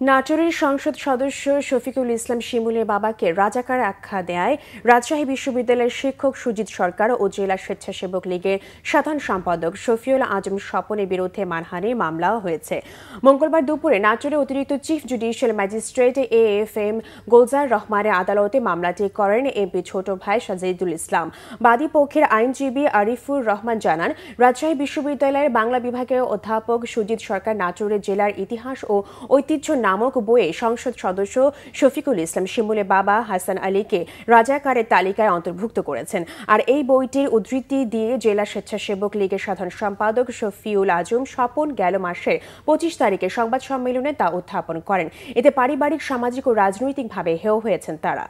নাটোরের সংসদ সদস্য শফিকুল ইসলাম শিমুলের বাবাকে রাজাকার আখ্যা দেয় রাজশাহী বিশ্ববিদ্যালয়ের শিক্ষক সুজিত সরকার ও জেলা স্বেচ্ছাসেবক লীগের সাধারণ সম্পাদক শফিউল আজম স্বপনের বিরুদ্ধে মানহানির মামলাও হয়েছে। মঙ্গলবার দুপুরে নাটোরে অতিরিক্ত chief judicial magistrate A F M Golzar রহমানের আদালতে মামলাটি করেন এমপি ছোট ভাই সাজিদুল ইসলাম। বাদী পক্ষের আইনজীবী আরিফুর রহমান জানান, রাজশাহী বিশ্ববিদ্যালয়ের বাংলা বিভাগের অধ্যাপক সুজিত সরকার নাটোরের জেলার ইতিহাস ও ঐতিহ্য নামক বইয়ে সংসদ সদস্য শফিকুল ইসলাম শিমুলের বাবা হাসান আলীকে রাজাকারের তালিকায় অন্তর্ভুক্ত করেছেন। আর এই বইটির উদ্ধৃতি দিয়ে জেলা স্বেচ্ছাসেবক লীগের সাধারণ সম্পাদক শফিউল আজম স্বপন গেল মাসের পঁচিশ তারিখে সংবাদ সম্মেলনে তা উত্থাপন করেন। এতে পারিবারিক, সামাজিক ও রাজনৈতিকভাবে হেয় হয়েছেন তারা।